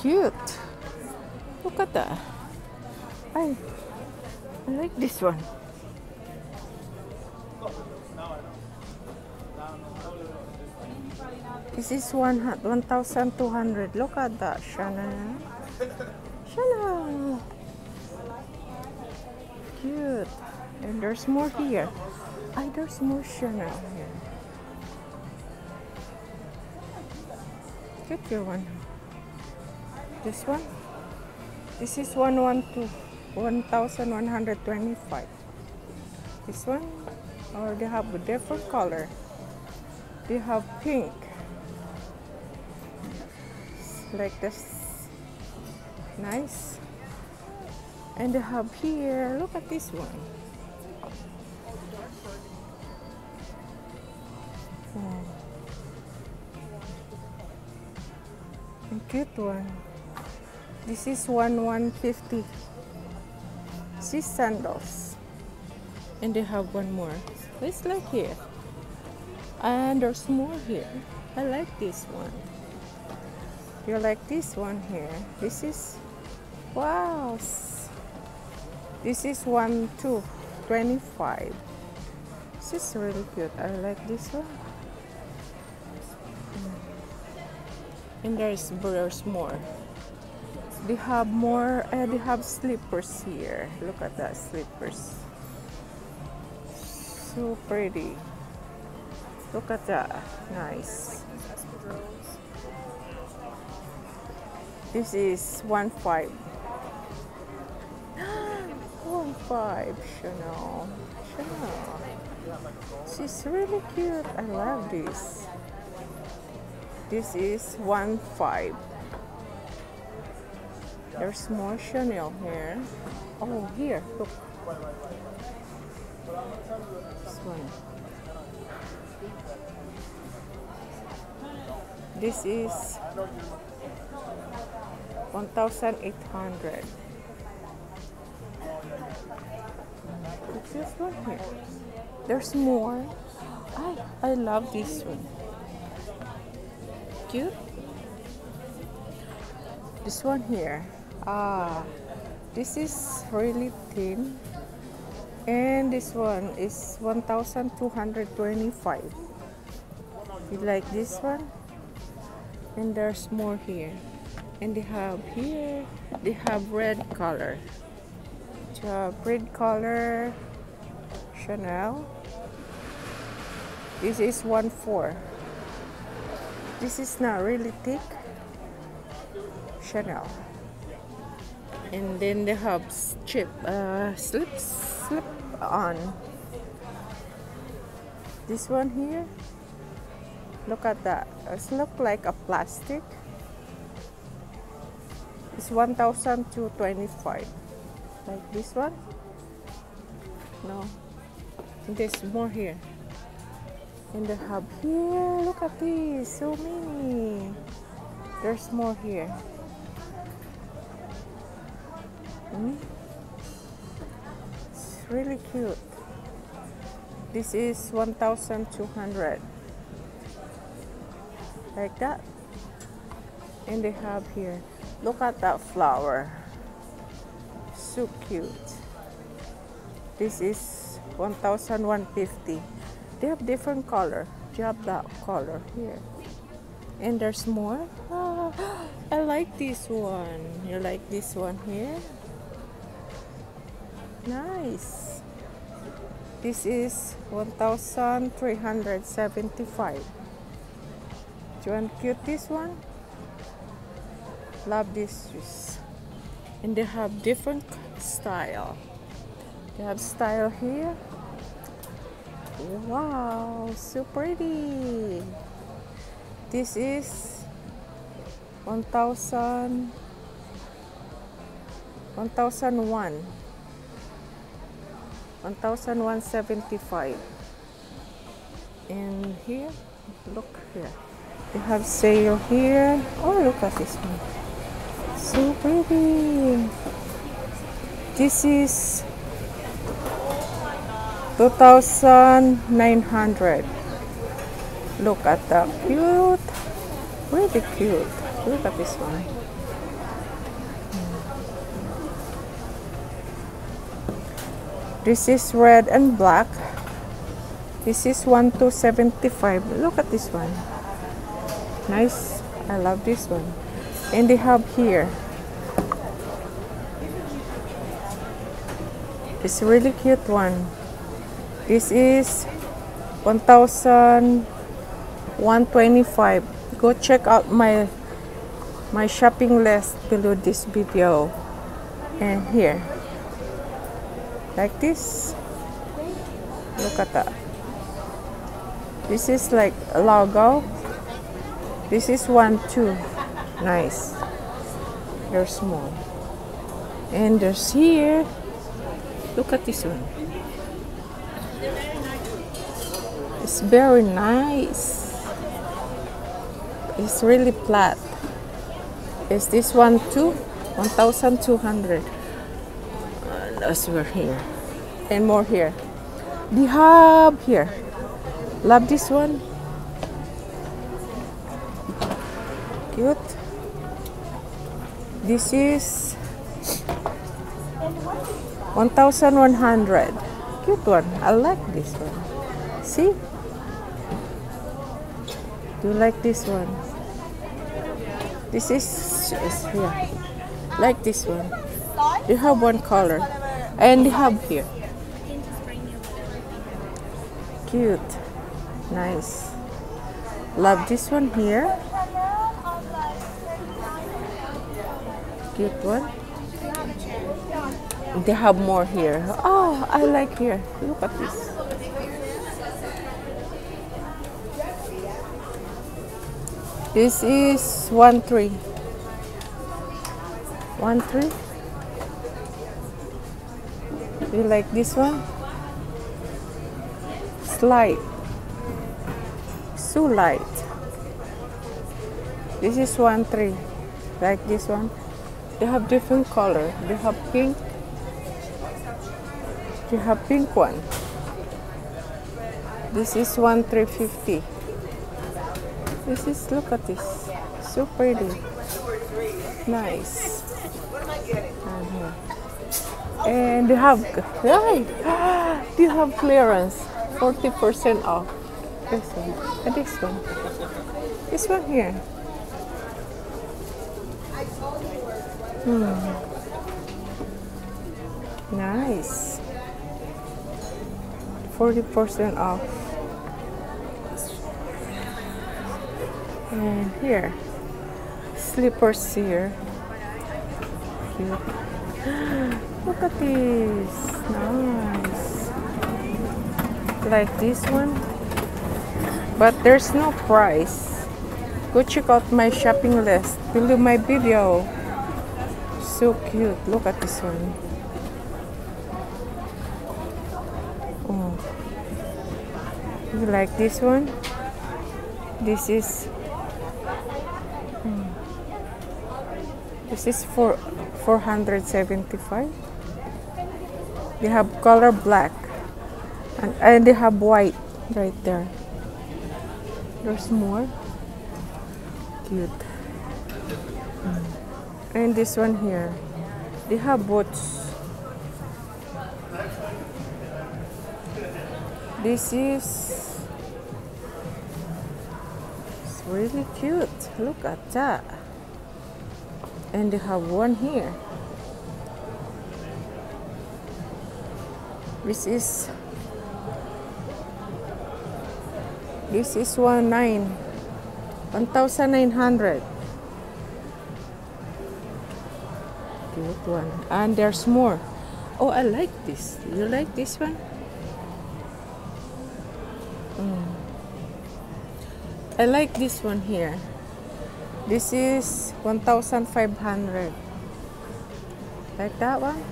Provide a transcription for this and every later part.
cute. Look at that. I, I like this one. This is one 1,200. Look at that, Chanel. Chanel. Cute. And there's more here. Ay, there's more Chanel here. One. This one? This is 112. 1,125. This one? Or they have a different color. They have pink. Like this. Nice. And they have here, look at this one. Hmm. A cute one. This is one 150. These sandals. And they have one more. It's like here. And there's more here. I like this one. You like this one here? This is wow. This is one two twenty five. This is really cute. I like this one. And there's there's more. They have more. Uh, they have slippers here. Look at that slippers. So pretty. Look at that. Nice. This is one five. one five Chanel. Chanel. She's really cute. I love this. This is one five. There's more Chanel here. Oh, here, look. This one. This is 1,800. What's this one here? There's more. I I love this one. Cute. This one here. Ah, this is really thin. And this one is 1,225. You like this one? And there's more here and they have here they have red color they red color Chanel this is one four this is not really thick Chanel and then they have strip uh, slip slip on this one here look at that it's look like a plastic it's 1,225. Like this one? No. There's more here. In the hub here. Look at this. So many. There's more here. Hmm? It's really cute. This is 1,200. Like that. And they have here Look at that flower. So cute. This is 1,150. They have different color. You have that color here? And there's more. Oh, I like this one. You like this one here? Nice. This is 1,375. Do you want to cute this one? love this and they have different style they have style here wow so pretty this is 1000 1001 1175 and here look here they have sale here oh look at this one so pretty. This is 2,900. Look at that. Cute. Really cute. Look at this one. This is red and black. This is one to seventy-five. Look at this one. Nice. I love this one. And they have here. It's really cute one. This is 1125 go check out my my shopping list below this video and here like this. Look at that. This is like a logo. This is one two. Nice. They're small. And there's here. Look at this one. It's very nice. It's really flat. Is this one too 1200 as we're here. And more here. The hub here. Love this one. Cute. This is 1100 cute one. I like this one. See? Do you like this one? This is, is yeah, like this one. You have one color, and you have here. Cute, nice. Love this one here. Cute one. They have more here. Oh, I like here. Look at this. This is one three. One three. You like this one? It's light. So light. This is one three. Like this one. They have different color. They have pink. They have pink one. This is one three fifty. This is, look at this. So pretty. Nice. And they have, they have clearance. 40% off. This one. And this one. This one here. Hmm. Nice. 40% off. And here, slippers here. Cute. Look at this. Nice. Like this one. But there's no price. Go check out my shopping list below my video. So cute. Look at this one. Oh. You like this one? This is hmm. This is for 475. They have color black. And, and they have white right there. There's more. Cute. Mm. And this one here. They have boots. This is it's really cute. Look at that and they have one here this is this is one nine one thousand nine hundred cute one and there's more oh I like this Do you like this one mm. I like this one here this is 1,500. Like that one.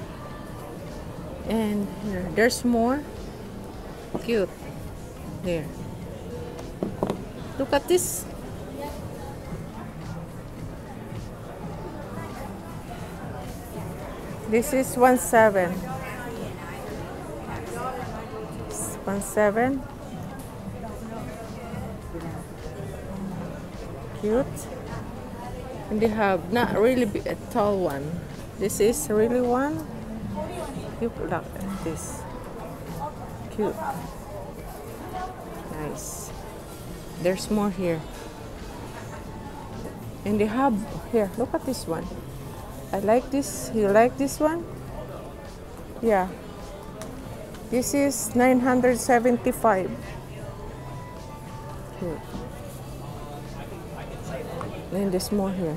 And here, there's more. Cute. There. Look at this. This is one seven. One seven. Cute and they have not really a tall one this is really one You at this. Cute. Nice. There's more here. And they have here, look at this one. I like this. You like this one? Yeah. This is 975. Here. Then there's more here.